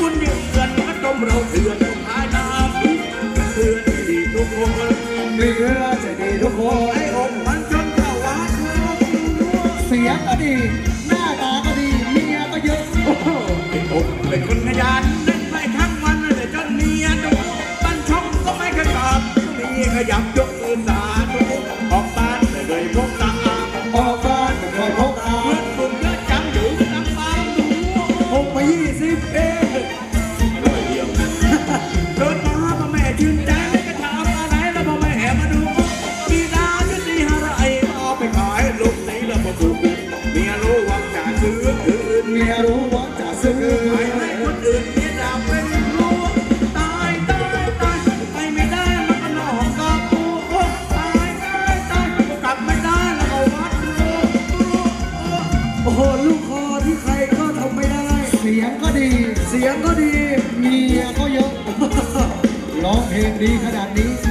คุณเดือดมาต้มเราเถื่อนหาน้ำเพื่อนดีทุกคนเพื่อจดีทุกคนไอ้องมันจนเข้าวัดเสียงก็ดี หน้าตาก็ดีเมียก็เยอะโอ้โหไอ้องเป็คนขยันนั่นไปทั้งวันเลยจนเมียดูตั้นช่องก็ไม่ขยับมีขยับยก ขายลูกไหนละบ่บุกเมียรู้หวังจะซื้อคืนเมียรู้หวังจะซื้อไปให้คนอื่นเมียดาเป็นรู้ตายตายตายไปไม่ได้มันก็นอกกับกูตายตายตายกูกลับไม่ได้แล้วก็วัดรู้รู้โอ้โหลูกคอที่ใครก็ทำไม่ได้ เสียงก็ดี เสียงก็ดี เมียก็เยอะร้องเพลงดีขนาดนี้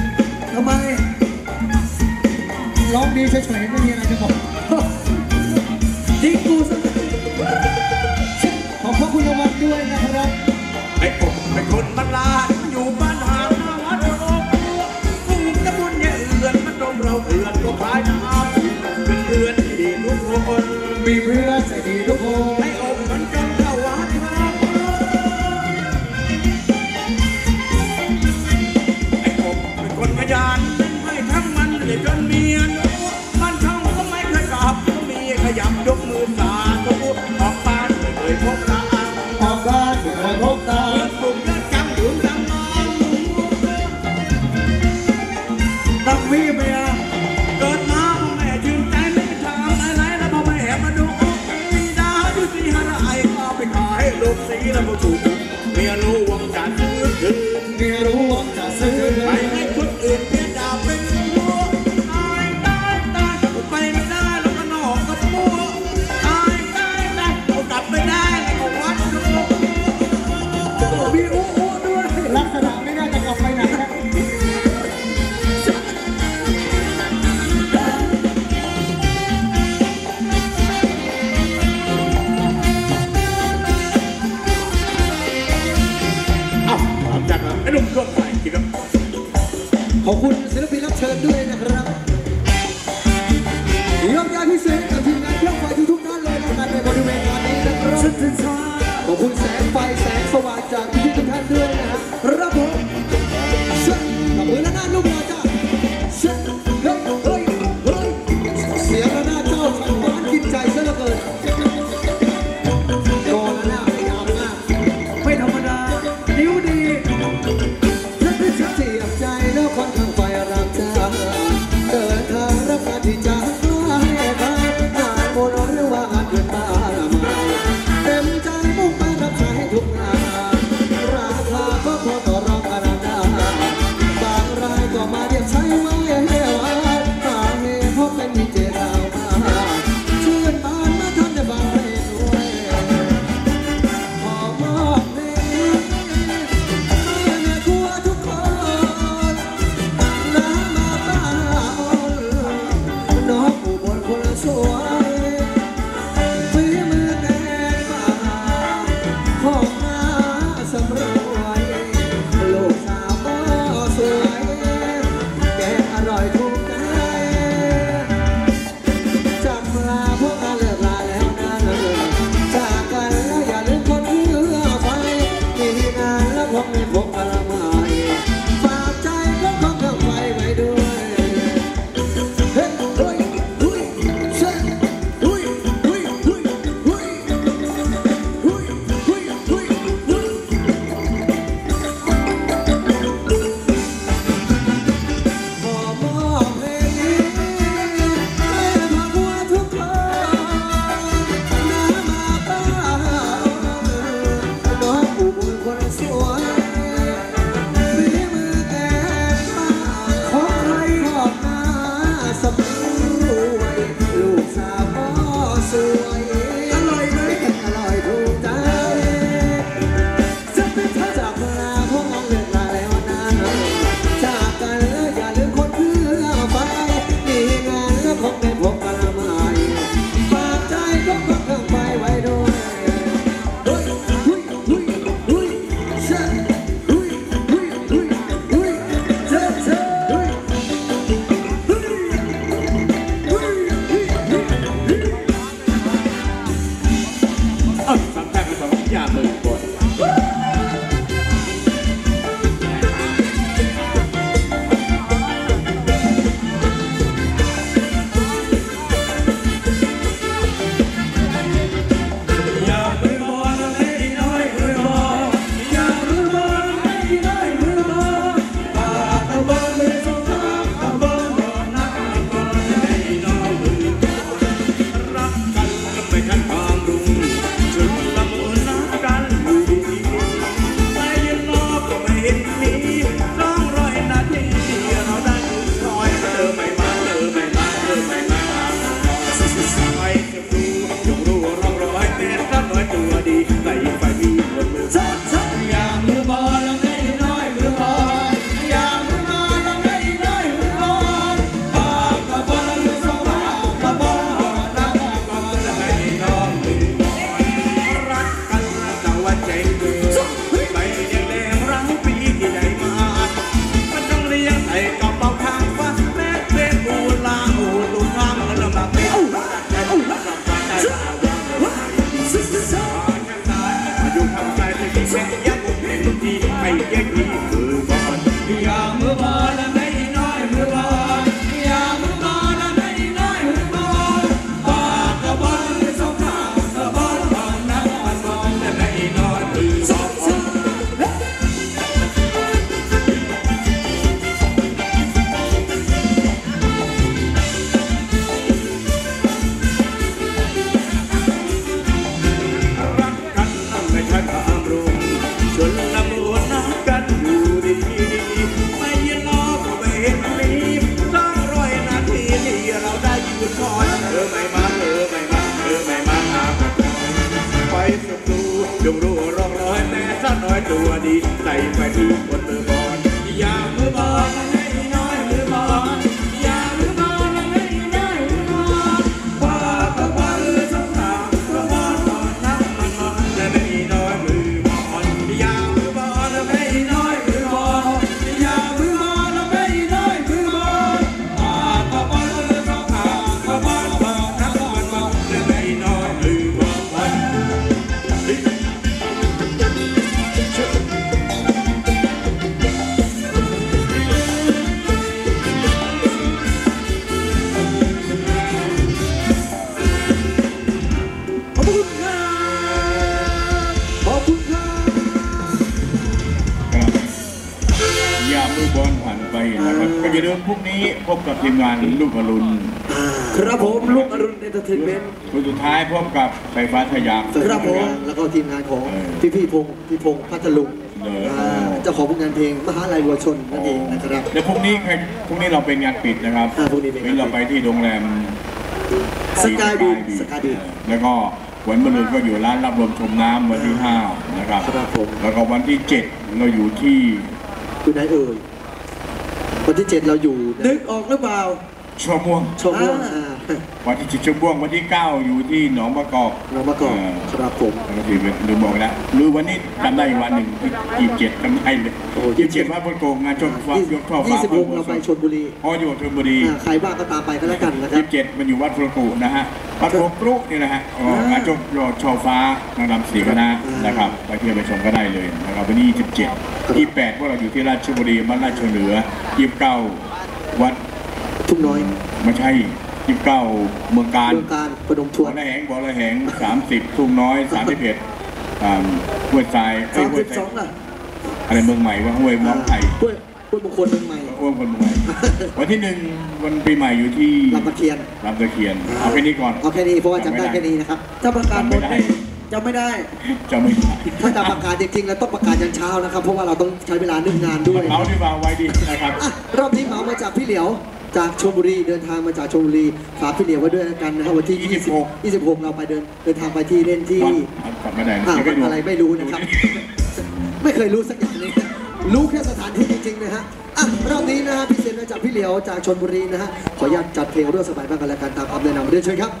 ร้องดีเฉยๆไม่มีอะไรจะบอกดีกูสักขอบคุณรางวัลด้วยนะครับไอ้ผมเป็นคนบ้านลา ระบุถูเมียรู้ว่าจะซื้อคืนเมียรู้ว่าจะซื้อคืน ขอบคุณศิลปินรับเชิญด้วยนะครับยกย้ายพิเศษกับทีมงานเที่ยวไฟทุกท่านเลยนะครับในบริเวณงานนี้นะครับขอบคุณแสงไฟแสงสว่างจากทุกท่านด้วยนะ น้อยตั บอลผ่านไปนะครับก็อย่าลืมพรุ่งนี้พบกับทีมงานลูกอรุณครับผมลูกอรุณ Entertainment คนสุดท้ายพบกับไฟฟ้าสยามครับผมแล้วก็ทีมงานของพี่พี่พงษ์พี่พงษ์พัทลุงเจ้าของผลงานเพลงมหาลัยวัวชนนั่นเองนะครับแล้วพรุ่งนี้ใครพรุ่งนี้เราเป็นงานปิดนะครับพรุ่งนี้เป็นเราไปที่โรงแรมสกายบีสกายบีแล้วก็วันมะรืนก็อยู่ร้านรับลมชมน้ำวันที่ห้านะครับครับผมแล้วก็วันที่เจ็ดเราอยู่ที่อยู่ไหนเอ่ย วันที่เจ็ดเราอยู่นึกออกหรือเปล่าชั่วม่วงชมว่าอ่าวันที่เจ็ดชั่วม่วงวันที่เก้าอยู่ที่หนองมะกอกเรามาก่อนเครับผมแล้วก็ที่ลืมบอกแล้วหรือวันนี้จำได้อีกวันหนึ่งยี่สิบเจ็ดจำได้เลยโอ้โหยี่สิบเจ็ดว่าบนโกงงานชมฟ้ายกช่อฟ้ายี่สิบหกเราไปชลบุรีอ๋ออยู่ชลบุรีอ่าใครบ้างก็ตามไปก็แล้วกันนะครัยี่บสิบเจ็ดมันอยู่วัดพระกุนะฮะ วัดพระกรุนี่นะฮะอ๋ออ่างงานชมยอดช่อฟ้านางรำศรีคณะอ่านนะครับไปเที่ยวไปชมก็ได้เลยนะครับวันนี้ยี่สิบเจ็ดยี่สิบแปดพวกเราอยู่ที่ราชบุรีบ้านราชเหนือยี่สิบเก้าวัดทุ่งน้อยไม่ใช่ยี่สิบเก้าเมืองการเมืองการประดมทบ่วอนระแหงบ่อระแหงสามสิบทุ่งน้อยสามสิบเอ็ดอ่าห้วยทรายเอ้สายมห้วสิยบทสราอยงล่ะอะไรเมืองใหม่ว่าห้วยม้องไผ่เพื่อเพื่อบุคคลเมืองใหม่ อ้วมคนเมืองใหม่วันที่หนึ่งวันปีใหม่อยู่ที่ลำตะเคียนลำตะเคียนเอาแค่นี้ก่อนเอาแค่นี้เพราะว่าจำได้แค่นี้นะครับถ้าประกาศหมดนี่จำไม่ได้จะไม่ได้ถ้าจะประกาศจริงๆแล้วต้องประกาศยันเช้านะครับ เพราะว่าเราต้องใช้เวลานึ่งงานด้วยเอาที่วางไว้ดีนะครับอะรอบนี้เหมามาจากพี่เหลียวจากชลบุรีเดินทางมาจากชลบุรีฝากพี่เหลียวไว้ด้วยกันนะครับวันที่20 26 เราไปเดินเดินทางไปที่เล่นที่เอากลับมาได้นะอ่าเดี๋ยววันอะไรไม่รู้นะครับ ไม่เคยรู้สักอย่างเลยนะรู้แค่สถานที่จริงๆนะฮะ อะรอบนี้นะฮะพิเซนมาจากพี่เหลียวจากชนบุรีนะฮะขออนุญาตจัดเพลงเรื่องสบายบ้างกันแล้วกันตามคำแนะนำเรียนเชิญครับ